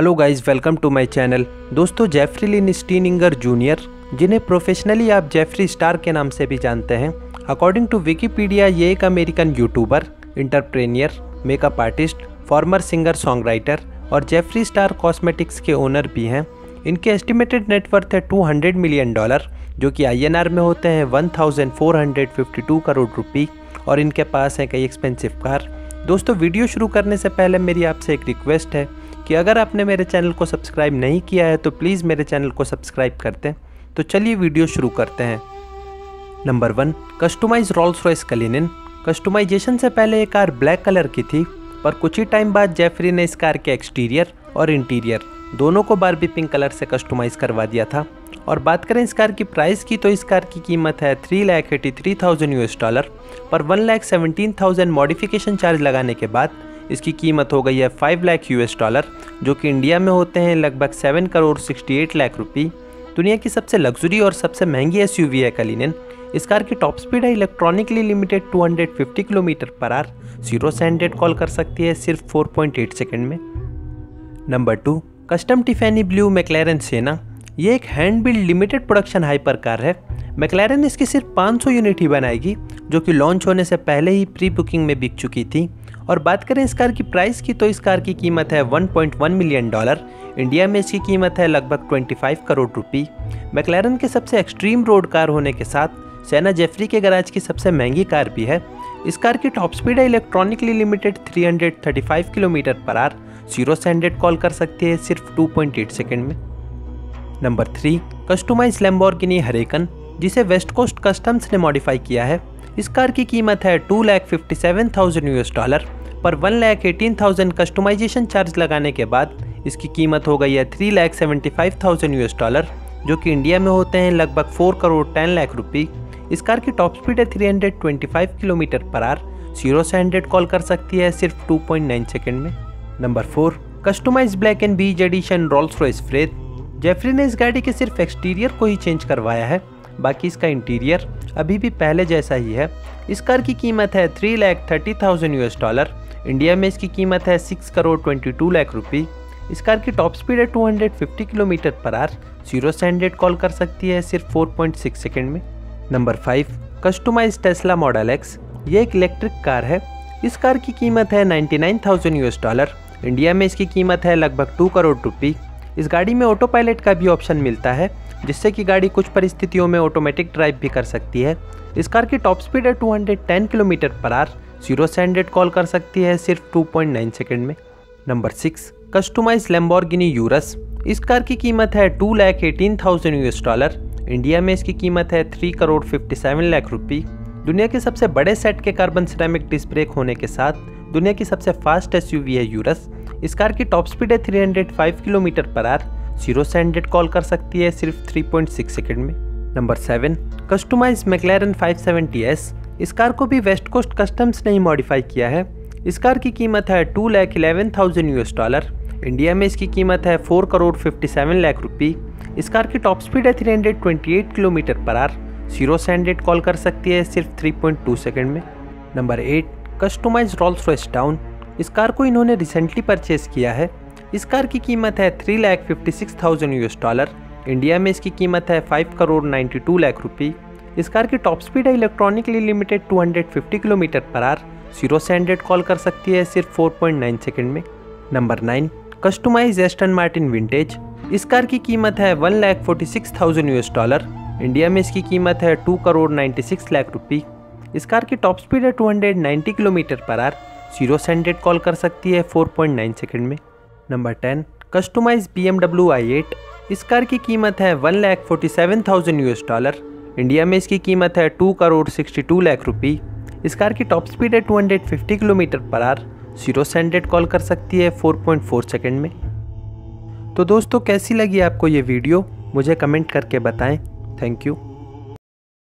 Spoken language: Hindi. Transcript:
Hello guys welcome to my channel दोस्तों जेफरी लिन स्टीनिंगर जूनियर जिन्हें प्रोफेशनली आप जेफरी स्टार के नाम से भी जानते हैं। अकॉर्डिंग टू विकीपीडिया ये एक American YouTuber entrepreneur makeup artist former songwriter writer और जेफरी स्टार कॉस्मेटिक्स के ओनर भी हैं। इनके एस्टिमेटेड नेटवर्थ है 200 मिलियन डॉलर जो कि आईएनआर में होते हैं 1452 करोड़ रुपी और इनके पास हैं कई एक्सपेंसिव कार दोस्तों, वीडियो शुरू करने से पहले मेरी आपसे एक रिक्वेस्ट है। कि अगर आपने मेरे चैनल को सब्सक्राइब नहीं किया है तो प्लीज़ मेरे चैनल को सब्सक्राइब कर दें तो चलिए वीडियो शुरू करते हैं। Number one customise Rolls Royce Cullinan customisation से पहले ये कार ब्लैक कलर की थी, पर कुछ ही टाइम बाद जेफरी ने इस कार के एक्सटीरियर और इंटीरियर दोनों को बारबी पिंक कलर से कस्टमाइज करवा दिया था। और बात करें इस कार की प्राइस की तो इस कार की कीमत है three lakh eighty three thousand US dollar पर one lakh seventeen thousand modification charge लगाने के बाद इसकी कीमत हो गई है फाइव लाख यूएस डॉलर जो कि इंडिया में होते हैं, लगभग seven crore sixty eight lakh rupee दुनिया की सबसे लग्जरी और सबसे महँगी एसयूवी है कलिनन इस कार की टॉप स्पीड है electronically limited 250 kilometre per hour zero से हंड्रेड कॉल कर सकती है सिर्फ़ 4.8 सेकंड में। Number two custom Tiffany blue McLaren Senna ये एक hand build limited production hypercar है। मैक्लेरन इसकी सिर्फ़ 500 यूनिट ही बनाएगी, जो कि लॉन्च होने से पहले ही प्री बुकिंग में बिक चुकी थी। और बात करें इस कार की प्राइस की तो इस कार की कीमत है 1.1 मिलियन डॉलर इंडिया में इसकी कीमत है लगभग 25 करोड़ रुपी मैकलैरन के सबसे एक्सट्रीम रोड कार होने के साथ सेना जेफरी के गराज की सबसे महँगी कार भी है। इस कार की टॉप स्पीड है electronically limited 335 kilometre per hour. Zero से हंड्रेड कॉल कर सकती है सिर्फ़ 2.8 सेकंड में। Number three customise Lamborghini Huracan जिसे वेस्ट कोस्ट कस्टम्स ने मॉडिफाई किया है। इस कार की कीमत है two lakh fifty seven thousand US dollar पर one lakh eighteen thousand customisation charge लगाने के बाद इसकी कीमत हो गई है three lakh seventy five thousand US dollar जो कि इंडिया में होते हैं, लगभग four crore ten lakh rupee इस कार की टॉप स्पीड है three hundred twenty five kilometre per hour zero से हंड्रेड कॉल कर सकती है सिर्फ़ टू पॉइंट नाइन सेकेंड में। Number four customise black and beige edition Rolls Royce Wraith Jeffree ने इस गाड़ी के सिर्फ़ एक्सटीरियर को ही चेंज करवाया है। बाकी इसका इंटीरियर अभी भी पहले जैसा ही है। इस कार की कीमत है three lakh thirty thousand US dollar India में इसकी कीमत है six crore twenty two lakh rupee इस कार की टॉप स्पीड है 250 किलोमीटर पर आर। ज़ीरो से हंड्रेड कॉल कर सकती है सिर्फ़ 4.6 सेकेंड में। Number five customise Tesla Model X ये एक इलेक्ट्रिक कार है। इस कार की कीमत है 99,000 यूएस डॉलर। इंडिया में इसकी कीमत है लगभग टू करोड़ रुपी इस गाड़ी में ऑटो पायलट का भी ऑप्शन मिलता है जिससे कि गाड़ी कुछ परिस्थितियों में ऑटोमेटिक ड्राइव भी कर सकती है। इस कार की टॉप स्पीड है 210 किलोमीटर पर आर ज़ीरो से हंड्रेड कॉल कर सकती है सिर्फ़ 2.9 सेकंड में. Number six customise Lamborghini Urus इस कार की कीमत है two lakh eighteen thousand US dollar India में इसकी कीमत है three crore fifty seven lakh rupee दुनिया के सबसे बड़े सेट के कार्बन सिरेमिक डिस्क ब्रेक होने के साथ, दुनिया की सबसे फास्ट एसयूवी है यूरस इस कार की टॉप स्पीड है 305 किलोमीटर पर आर ज़ीरो से हंड्रेड कॉल कर सकती है सिर्फ़ 3.6 सेकंड में. Number seven customise McLaren 570s इस कार को भी वेस्ट कोस्ट कस्टम्स ने ही मॉडिफाई किया है। इस कार की कीमत है two lakh eleven thousand US dollar India में इसकी कीमत है four crore fifty seven lakh rupee इस कार की टॉप स्पीड है three hundred twenty eight kilometre per hour zero से हंड्रेड कॉल कर सकती है सिर्फ़ थ्री पॉइंट टू सेकेंड में। Number eight customise Rolls Royce Dawn इस कार को इन्होंने रिसेंटली परचेज किया है। इस कार की कीमत है three lakh fifty six thousand US dollar India में इसकी कीमत है five crore ninety two lakh rupee इस कार की टॉप स्पीड है electronically limited 250 kilometre per hour zero से हंड्रेड कॉल कर सकती है सिर्फ़ 4.9 सेकंड में। Number nine customise Aston Martin Vantage इस कार की कीमत है one lakh forty six thousand US dollar India में इसकी कीमत है two crore ninety six lakh rupee इस कार की टॉप स्पीड है 290 किलोमीटर पर आर ज़ीरो से हंड्रेड कॉल कर सकती है 4.9 सेकंड में। Number ten customise B M W I eight इस कार की कीमत है one lakh forty seven thousand US dollar India में इसकी कीमत है two crore sixty two lakh rupee इस कार की टॉप स्पीड है two hundred fifty kilometre per hour zero से हंड्रेड कॉल कर सकती है फोर पॉइंट फोर सेकेंड में. तो दोस्तों, कैसी लगी आपको ये वीडियो मुझे कमेंट करके बताएँ. Thank you